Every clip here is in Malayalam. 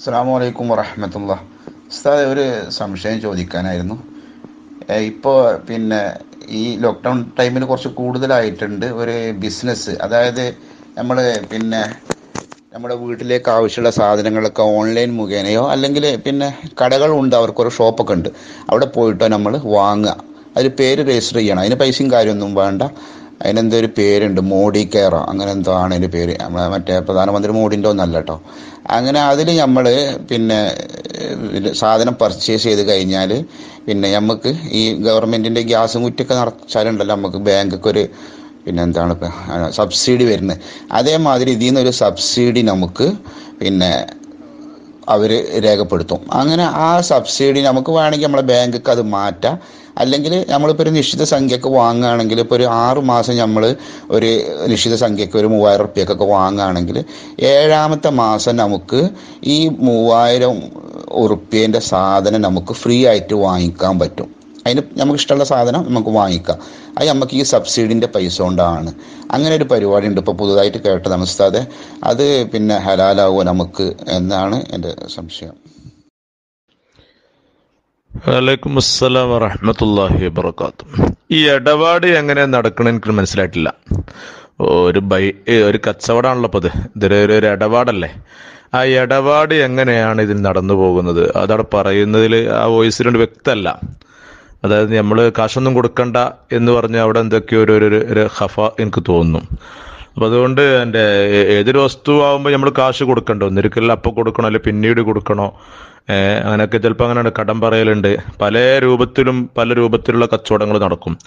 അസ്സാം അലൈക്കും വറഹമത്തുള്ള. ഉസ്താദ് ഒരു സംശയം ചോദിക്കാനായിരുന്നു. ഇപ്പോൾ പിന്നെ ഈ ലോക്ക്ഡൗൺ ടൈമിൽ കുറച്ച് കൂടുതലായിട്ടുണ്ട് ഒരു ബിസിനസ് അതായത് നമ്മൾ പിന്നെ നമ്മുടെ വീട്ടിലേക്ക് ആവശ്യമുള്ള സാധനങ്ങളൊക്കെ ഓൺലൈൻ മുഖേനയോ അല്ലെങ്കിൽ പിന്നെ കടകളുണ്ട് അവർക്കൊരു ഷോപ്പൊക്കെ ഉണ്ട്. അവിടെ പോയിട്ടോ നമ്മൾ വാങ്ങുക. അതിൽ പേര് രജിസ്റ്റർ ചെയ്യണം. അതിന് പൈസയും കാര്യമൊന്നും വേണ്ട. അതിനെന്തോ ഒരു പേരുണ്ട് മോഡി കെയറോ അങ്ങനെ എന്തോ ആണ് അതിന്റെ പേര്. നമ്മളെ മറ്റേ പ്രധാനമന്ത്രി മോഡിന്റെ ഒന്നല്ല കേട്ടോ. അങ്ങനെ അതിൽ നമ്മൾ പിന്നെ സാധനം പർച്ചേസ് ചെയ്ത് കഴിഞ്ഞാൽ പിന്നെ നമുക്ക് ഈ ഗവൺമെന്റിന്റെ ഗ്യാസ് കുറ്റിയൊക്കെ നിറച്ചാലുണ്ടല്ലോ നമുക്ക് ബാങ്കൊക്കെ ഒരു പിന്നെ എന്താണ് സബ്സിഡി വരുന്നത്. അതേമാതിരി ഇതിൽ നിന്നൊരു സബ്സിഡി നമുക്ക് പിന്നെ അവർ രേഖപ്പെടുത്തും. അങ്ങനെ ആ സബ്സിഡി നമുക്ക് വേണമെങ്കിൽ നമ്മളെ ബാങ്കൊക്കെ അത് മാറ്റാം. അല്ലെങ്കിൽ നമ്മളിപ്പോൾ ഒരു നിശ്ചിത സംഖ്യക്ക് വാങ്ങുകയാണെങ്കിൽ ഇപ്പോൾ ഒരു ആറ് മാസം നമ്മൾ ഒരു നിശ്ചിത സംഖ്യക്ക് ഒരു മൂവായിരം റുപ്യക്കൊക്കെ വാങ്ങുകയാണെങ്കിൽ ഏഴാമത്തെ മാസം നമുക്ക് ഈ മൂവായിരം ഉറുപ്പ്യേന്റെ സാധനം നമുക്ക് ഫ്രീ ആയിട്ട് വാങ്ങിക്കാൻ പറ്റും. അതിന് നമുക്ക് ഇഷ്ടമുള്ള സാധനം നമുക്ക് വാങ്ങിക്കാം. അത് നമുക്ക് ഈ സബ്സിഡിന്റെ പൈസ കൊണ്ടാണ്. അങ്ങനെ ഒരു പരിപാടി ഉണ്ട്. ഇപ്പോൾ പുതുതായിട്ട് കേട്ട നമസ്താതെ അത് പിന്നെ ഹലാലാവുമോ നമുക്ക്? എന്നാണ് എന്റെ സംശയം. വലൈക്കും അസ്സലാം വറഹമത്തല്ലാഹി വബർക്കാത്തു ഈ ഇടപാട് എങ്ങനെ നടക്കണം എനിക്ക് മനസ്സിലായിട്ടില്ല. ഒരു ബൈ ഒരു കച്ചവടമാണല്ലോ അപ്പോൾ ഇത് ഇതൊരു ഒരു ഇടപാടല്ലേ? ആ ഇടപാട് എങ്ങനെയാണ് ഇതിൽ നടന്നു പോകുന്നത്? അതവിടെ പറയുന്നതിൽ ആ രണ്ട് വ്യക്തമല്ല. അതായത് നമ്മൾ കാശൊന്നും കൊടുക്കണ്ട എന്ന് പറഞ്ഞ് അവിടെ എന്തൊക്കെയോ ഒരു ഒരു ഹഫ എനിക്ക് തോന്നുന്നു. അപ്പം അതുകൊണ്ട് എന്റെ ഏതൊരു വസ്തു ആകുമ്പോൾ നമ്മൾ കാശ് കൊടുക്കണ്ടോ? ഒന്നിരിക്കലും അപ്പം കൊടുക്കണോ അല്ലെങ്കിൽ പിന്നീട് കൊടുക്കണോ? അങ്ങനെയൊക്കെ ചിലപ്പോൾ അങ്ങനെ കടം പറയലുണ്ട്. പല രൂപത്തിലും പല രൂപത്തിലുള്ള കച്ചവടങ്ങൾ നടക്കും.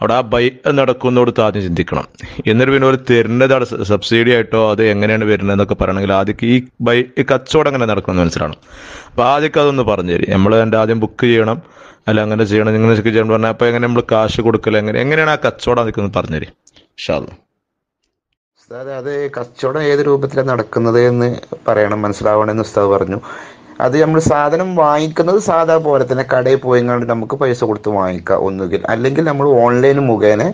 അവിടെ ആ ബൈ നടക്കുന്നോടത്ത് ആദ്യം ചിന്തിക്കണം. എന്നിട്ട് പിന്നെ ഒരു തരുന്നത് സബ്സിഡി ആയിട്ടോ അത് എങ്ങനെയാണ് വരുന്നത് എന്നൊക്കെ പറയണമെങ്കിൽ ആദ്യം ഈ ബൈ ഈ കച്ചവടം എങ്ങനെ നടക്കുന്നത് മനസ്സിലാണ് അപ്പോൾ ആദ്യമൊക്കെ അതൊന്ന് പറഞ്ഞു തരും. നമ്മൾ എന്റെ ആദ്യം ബുക്ക് ചെയ്യണം. അല്ല അങ്ങനെ ചെയ്യണം. ഇങ്ങനെ ചെയ്യണം പറഞ്ഞാൽ അപ്പോൾ എങ്ങനെ നമ്മൾ കാശ് കൊടുക്കൽ എങ്ങനെ എങ്ങനെയാണ് ആ കച്ചവടം ഒന്ന് പറഞ്ഞു തരും. ഷാദ് ഉസ്താദ് അത് കച്ചവടം ഏത് രൂപത്തിലാണ് നടക്കുന്നത് എന്ന് പറയണം മനസ്സിലാവണമെന്ന് ഉസ്താദ് പറഞ്ഞു. അത് നമ്മൾ സാധനം വാങ്ങിക്കുന്നത് സാധാ പോലെ തന്നെ കടയിൽ പോയിങ്ങാണ്ട് നമുക്ക് പൈസ കൊടുത്ത് വാങ്ങിക്കാം ഒന്നുകിൽ. അല്ലെങ്കിൽ നമ്മൾ ഓൺലൈൻ മുഖേന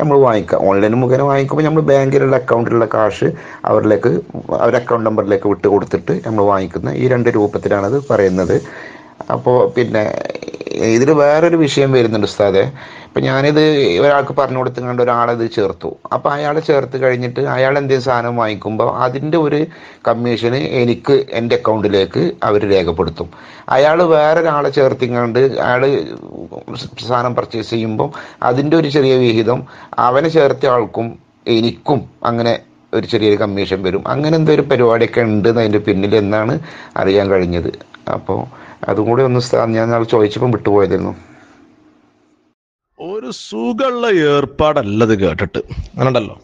നമ്മൾ വാങ്ങിക്കാം. ഓൺലൈൻ മുഖേന വാങ്ങിക്കുമ്പോൾ നമ്മൾ ബാങ്കിലുള്ള അക്കൗണ്ടിലുള്ള കാശ് അവരിലേക്ക് അവരുടെ അക്കൗണ്ട് നമ്പറിലേക്ക് വിട്ട് കൊടുത്തിട്ട് നമ്മൾ വാങ്ങിക്കുന്ന ഈ രണ്ട് രൂപത്തിലാണ് അത് പറയുന്നത്. അപ്പോൾ പിന്നെ ഇതിൽ വേറൊരു വിഷയം വരുന്നുണ്ട് ഉസ്താദെ. ഇപ്പം ഞാനിത് ഒരാൾക്ക് പറഞ്ഞു കൊടുത്തുകൊണ്ട് ഒരാളെ ഇത് ചേർത്തു. അപ്പോൾ അയാൾ ചേർത്ത് കഴിഞ്ഞിട്ട് അയാൾ എന്തെങ്കിലും സാധനം വാങ്ങിക്കുമ്പോൾ അതിന്റെ ഒരു കമ്മീഷന് എനിക്ക് എന്റെ അക്കൗണ്ടിലേക്ക് അവർ രേഖപ്പെടുത്തും. അയാൾ വേറൊരാളെ ചേർത്തിങ്ങാണ്ട് അയാൾ സാധനം പർച്ചേസ് ചെയ്യുമ്പോൾ അതിന്റെ ഒരു ചെറിയ വിഹിതം അവനെ ചേർത്ത ആൾക്കും എനിക്കും അങ്ങനെ ഒരു ചെറിയൊരു കമ്മീഷൻ വരും. അങ്ങനെ എന്തോ ഒരു പരിപാടിയൊക്കെ ഉണ്ട് അതിന്റെ പിന്നിൽ എന്നാണ് അറിയാൻ കഴിഞ്ഞത്. അപ്പോൾ അതും കൂടി ഒന്ന് ഞാൻ നാളെ ചോദിച്ചപ്പോൾ വിട്ടുപോയതായിരുന്നു. ഒരു സുഖമുള്ള ഏർപ്പാടല്ലത് കേട്ടിട്ട്. അങ്ങനെയുണ്ടല്ലോ.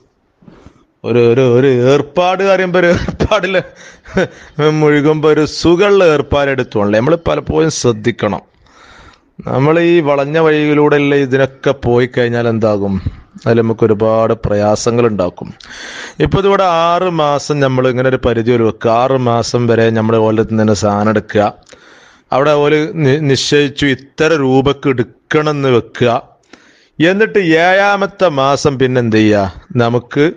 ഒരു ഒരു ഒരു ഏർപ്പാട് പറയുമ്പോൾ ഒരു ഏർപ്പാടിൽ മുഴുകുമ്പോൾ ഒരു സുഖമുള്ള ഏർപ്പാട് നമ്മൾ പലപ്പോഴും ശ്രദ്ധിക്കണം. നമ്മൾ ഈ വളഞ്ഞ വഴിയിലൂടെയല്ല ഇതിനൊക്കെ പോയി കഴിഞ്ഞാൽ എന്താകും? അതിൽ നമുക്ക് ഒരുപാട് പ്രയാസങ്ങൾ ഉണ്ടാക്കും ഇപ്പൊ ഇതിവിടെ ആറ് മാസം നമ്മൾ ഇങ്ങനെ ഒരു പരിധി ഒരു വെക്കുക. ആറ് മാസം വരെ നമ്മൾ ഓലത്തിൽ നിന്ന് സാധനം എടുക്കുക. അവിടെ ഓൽ നിശ്ചയിച്ചു ഇത്ര രൂപക്ക് എടുക്കണമെന്ന് വെക്കുക. എന്നിട്ട് ഏഴാമത്തെ മാസം പിന്നെ എന്ത് ചെയ്യുക? നമുക്ക്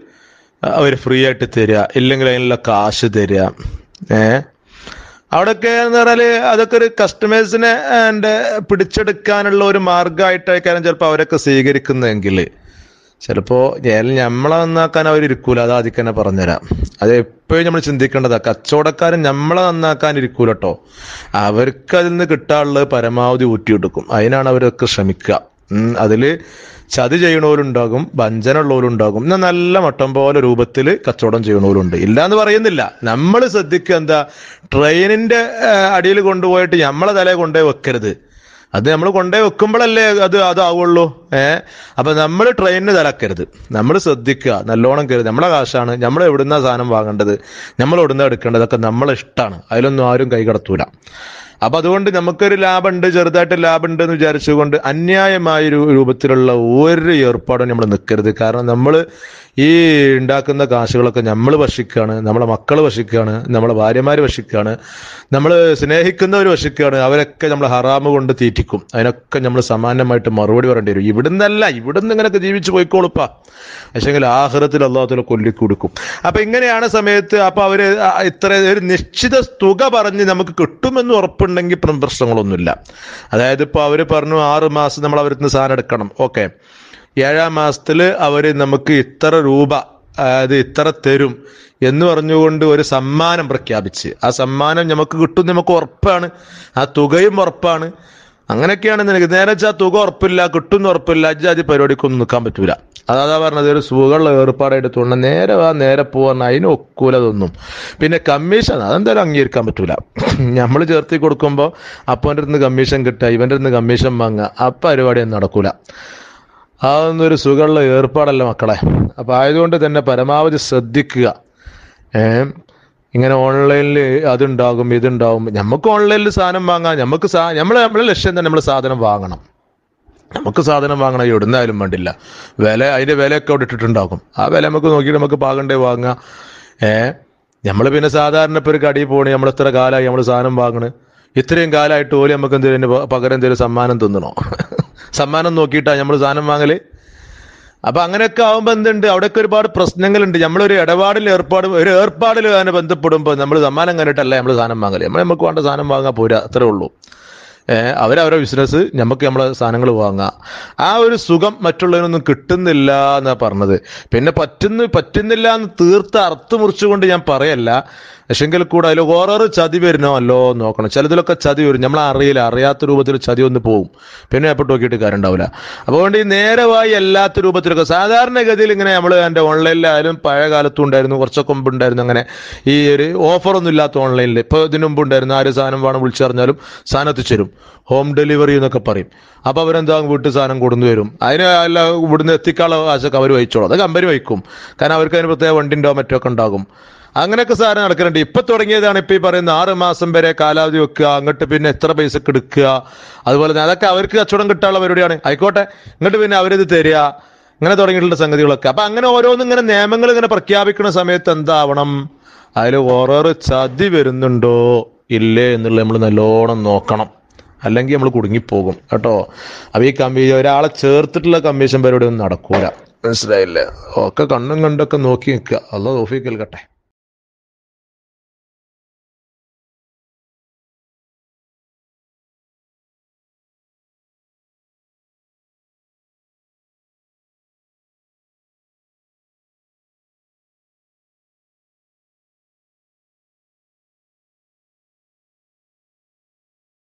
അവർ ഫ്രീ ആയിട്ട് തരിക. ഇല്ലെങ്കിൽ അതിനുള്ള കാശ് തരിക. ഏ? അവിടെയൊക്കെ എന്ന് പറഞ്ഞാൽ അതൊക്കെ ഒരു കസ്റ്റമേഴ്സിനെ എന്റെ പിടിച്ചെടുക്കാനുള്ള ഒരു മാർഗമായിട്ടായിരിക്കും ചിലപ്പോൾ അവരൊക്കെ സ്വീകരിക്കുന്നതെങ്കിൽ. ചിലപ്പോൾ നമ്മളെ നന്നാക്കാൻ അവർ ഇരിക്കൂല അത് ആദ്യം തന്നെ പറഞ്ഞുതരാം. അത് എപ്പോഴും നമ്മൾ ചിന്തിക്കേണ്ടതാ. കച്ചവടക്കാരൻ നമ്മളെ നന്നാക്കാൻ ഇരിക്കൂല കേട്ടോ അവർക്ക് അതിൽ നിന്ന് കിട്ടാനുള്ളത് പരമാവധി ഊറ്റിയെടുക്കും. അതിനാണ് അവരൊക്കെ ശ്രമിക്കുക. അതിൽ ചതി ചെയ്യണവരുണ്ടാകും വഞ്ചനുള്ളവരുണ്ടാകും എന്നാൽ നല്ല മട്ടം പോലെ രൂപത്തിൽ കച്ചവടം ചെയ്യണവരുണ്ട്. ഇല്ല എന്ന് പറയുന്നില്ല. നമ്മൾ ശ്രദ്ധിക്കുക എന്താ? ട്രെയിനിന്റെ അടിയിൽ കൊണ്ടുപോയിട്ട് നമ്മളെ തലയെ കൊണ്ടുപോയി വെക്കരുത്. അത് നമ്മൾ കൊണ്ടേ വെക്കുമ്പോഴല്ലേ അത് അതാവുള്ളൂ. ഏ? അപ്പൊ നമ്മൾ ട്രെയിനിന് തലക്കരുത് നമ്മൾ ശ്രദ്ധിക്കുക. നല്ലോണം കരുത് നമ്മളെ കാശാണ്. നമ്മൾ എവിടുന്ന സാധനം വാങ്ങേണ്ടത്? നമ്മൾ എവിടുന്ന എടുക്കേണ്ടതൊക്കെ നമ്മളെ ഇഷ്ടമാണ് അതിലൊന്നും ആരും കൈ കടത്തൂല. അപ്പൊ അതുകൊണ്ട് നമുക്കൊരു ലാഭമുണ്ട് ചെറുതായിട്ട് ലാഭമുണ്ട് എന്ന് വിചാരിച്ചുകൊണ്ട് അന്യായമായ രൂപത്തിലുള്ള ഒരു ഏർപ്പാടും നമ്മൾ നിൽക്കരുത് കാരണം നമ്മൾ ഈ ഉണ്ടാക്കുന്ന കാശുകളൊക്കെ നമ്മൾ ഭക്ഷിക്കുകയാണ് നമ്മളെ മക്കൾ ഭക്ഷിക്കുകയാണ് നമ്മളെ ഭാര്യമാർ ഭക്ഷിക്കുകയാണ് നമ്മൾ സ്നേഹിക്കുന്നവർ ഭക്ഷിക്കുകയാണ് അവരൊക്കെ നമ്മൾ ഹറാമ് കൊണ്ട് തീറ്റിക്കും. അതിനൊക്കെ നമ്മൾ സമാനമായിട്ട് മറുപടി പറയേണ്ടി വരും. ഇവിടുന്നല്ല ഇവിടുന്ന് ഇങ്ങനെയൊക്കെ ജീവിച്ചു പോയിക്കോളുപ്പാ. പക്ഷെങ്കിൽ ആഹ്റത്തിൽ അള്ളാഹുല കൊല്ലിക്കൊടുക്കും അപ്പം ഇങ്ങനെയാണ് സമയത്ത് അപ്പൊ അവർ ആ ഇത്ര ഒരു നിശ്ചിത തുക പറഞ്ഞ് നമുക്ക് കിട്ടുമെന്ന് ഉറപ്പുണ്ടെങ്കിൽ പ്ര- പ്രശ്നങ്ങളൊന്നുമില്ല. അതായത് ഇപ്പൊ അവർ പറഞ്ഞു ആറ് മാസം നമ്മൾ അവരിൽ നിന്ന് സാധനം എടുക്കണം. ഓക്കെ. ഏഴാം മാസത്തിൽ അവർ നമുക്ക് ഇത്ര രൂപ അതായത് ഇത്ര തരും എന്ന് പറഞ്ഞുകൊണ്ട് ഒരു സമ്മാനം പ്രഖ്യാപിച്ച്. ആ സമ്മാനം നമുക്ക് കിട്ടും നമുക്ക് ഉറപ്പാണ്. ആ തുകയും ഉറപ്പാണ്. അങ്ങനെയൊക്കെയാണ് നിനക്ക്. നേരെ വെച്ചാൽ തുക ഉറപ്പില്ല കിട്ടുന്ന ഉറപ്പില്ല. അജാതി പരിപാടിക്കൊന്നും നിൽക്കാൻ പറ്റൂല. അതാ പറഞ്ഞത് ഒരു സുഖമുള്ള ഏർപ്പാടായിട്ട് തോന്നണം നേരെ വാ നേരെ പോകുന്ന അതിന് ഒക്കൂലതൊന്നും പിന്നെ കമ്മീഷൻ അതെന്തായാലും അംഗീകരിക്കാൻ പറ്റൂല. നമ്മൾ ചേർത്തി കൊടുക്കുമ്പോൾ അപ്പോന്റെ അടുത്ത് കമ്മീഷൻ കിട്ടുക ഇവന്റെ അടുത്ത് കമ്മീഷൻ വാങ്ങുക. ആ പരിപാടിയൊന്നും നടക്കൂല. അതൊന്നും ഒരു സുഖമുള്ള ഏർപ്പാടല്ല മക്കളെ. അപ്പൊ ആയതുകൊണ്ട് തന്നെ പരമാവധി ശ്രദ്ധിക്കുക. ഇങ്ങനെ ഓൺലൈനിൽ അതുണ്ടാകും ഇതുണ്ടാകും. നമുക്ക് ഓൺലൈനിൽ സാധനം വാങ്ങാം. നമുക്ക് സാ നമ്മളെ നമ്മളെ ലക്ഷ്യം തന്നെ നമ്മൾ സാധനം വാങ്ങണം. നമുക്ക് സാധനം വാങ്ങണം എവിടുന്നായാലും വേണ്ടില്ല. വില അതിന്റെ വിലയൊക്കെ അവിടെ ഇട്ടിട്ടുണ്ടാകും. ആ വില നമുക്ക് നോക്കിയിട്ട് നമുക്ക് പാകണ്ടേ വാങ്ങാം. ഏ നമ്മൾ പിന്നെ സാധാരണ ഇപ്പൊ ഒരു കടയിൽ പോകണേ നമ്മൾ എത്ര കാലമായി നമ്മൾ സാധനം വാങ്ങണ്. ഇത്രയും കാലമായിട്ട് പോലും നമുക്ക് എന്തെങ്കിലും പകരം എന്തെങ്കിലും സമ്മാനം തിന്നണോ? സമ്മാനം നോക്കിയിട്ടാണ് നമ്മൾ സാധനം വാങ്ങൽ അപ്പൊ അങ്ങനെയൊക്കെ ആകുമ്പോൾ എന്തുണ്ട്? അവിടെയൊക്കെ ഒരുപാട് പ്രശ്നങ്ങളുണ്ട്. നമ്മളൊരു ഇടപാടിൽ ഏർപ്പാട് ഒരു ഏർപ്പാടിൽ അതിനെ ബന്ധപ്പെടുമ്പോൾ നമ്മൾ സമ്മാനം കണ്ടിട്ടല്ല നമ്മൾ സാധനം വാങ്ങൽ നമ്മൾ നമുക്ക് വേണ്ട സാധനം വാങ്ങാൻ പോരാ. അത്രേ ഉള്ളൂ. അവരവരുടെ ബിസിനസ് നമുക്ക് നമ്മളെ സാധനങ്ങൾ വാങ്ങാം. ആ ഒരു സുഖം മറ്റുള്ളവനൊന്നും കിട്ടുന്നില്ല എന്നാ പറഞ്ഞത്. പിന്നെ പറ്റുന്നു പറ്റുന്നില്ല എന്ന് തീർത്ത് അർത്ഥ മുറിച്ചുകൊണ്ട് ഞാൻ പറയല്ല. പക്ഷെങ്കിൽ കൂടെ അതിൽ ഓരോരോ ചതി വരുന്നോ അല്ലോ നോക്കണം. ചിലതിലൊക്കെ ചതി വരും. നമ്മൾ അറിയില്ല. അറിയാത്ത രൂപത്തിൽ ചതി ഒന്ന് പോവും. പിന്നെ എപ്പോട്ട് നോക്കിയിട്ട് കാര്യം ഉണ്ടാവില്ല അതുകൊണ്ട് ഈ നേരമായി അല്ലാത്ത രൂപത്തിലൊക്കെ സാധാരണഗതിയിൽ ഇങ്ങനെ നമ്മൾ എന്റെ ഓൺലൈനിലായാലും പഴയ കാലത്തും ഉണ്ടായിരുന്നു. കുറച്ചൊക്കെ മുമ്പ് ഉണ്ടായിരുന്നു അങ്ങനെ ഈ ഒരു ഓഫറൊന്നും ഇല്ലാത്ത ഓൺലൈനിൽ ഇപ്പോൾ ഇതിനു മുമ്പ് ഉണ്ടായിരുന്നു. ആര് സാധനം വേണം വിളിച്ചറിഞ്ഞാലും സാധനം എത്തിച്ചേരും ഹോം ഡെലിവറി എന്നൊക്കെ പറയും. അപ്പോൾ അവരെന്താ വീട്ടിൽ സാധനം കൊടുന്നു വരും അതിന് അല്ല ഇവിടുന്ന് എത്തിക്കാനുള്ള കാശൊക്കെ അവർ വഹിച്ചോളും. അത് കമ്പനി വഹിക്കും. കാരണം അവർക്ക് അതിന് പ്രത്യേക വണ്ടിന്റെ മറ്റൊക്കെ ഉണ്ടാകും. അങ്ങനെയൊക്കെ സാധനം നടക്കുന്നുണ്ട്. ഇപ്പൊ തുടങ്ങിയതാണ് ഇപ്പൊ ഈ പറയുന്ന ആറ് മാസം വരെ കാലാവധി വെക്കുക അങ്ങോട്ട് പിന്നെ എത്ര പൈസക്ക് എടുക്കുക. അതുപോലെ തന്നെ അതൊക്കെ അവർക്ക് കച്ചവടം കിട്ടാനുള്ള പരിപാടിയാണ്. ആയിക്കോട്ടെ. ഇങ്ങോട്ട് പിന്നെ അവരിത് തരിക. അങ്ങനെ തുടങ്ങിയിട്ടുള്ള സംഗതികളൊക്കെ. അപ്പൊ അങ്ങനെ ഓരോന്നും ഇങ്ങനെ നിയമങ്ങൾ ഇങ്ങനെ പ്രഖ്യാപിക്കുന്ന സമയത്ത് എന്താവണം? അതിൽ ഓരോരോ ചതി വരുന്നുണ്ടോ? ഇല്ലേ എന്നുള്ളത് നമ്മൾ നല്ലോണം നോക്കണം. അല്ലെങ്കിൽ നമ്മൾ കുടുങ്ങിപ്പോകും കേട്ടോ? അപ്പൊ ഈ കമ്മീ ഒരാളെ ചേർത്തിട്ടുള്ള കമ്മീഷൻ പരിപാടി ഒന്നും നടക്കൂല. മനസ്സിലായില്ലേ. ഒക്കെ കണ്ണും കണ്ടൊക്കെ നോക്കി നിൽക്കുക. അല്ല തോഫിക്കൽ കട്ടെ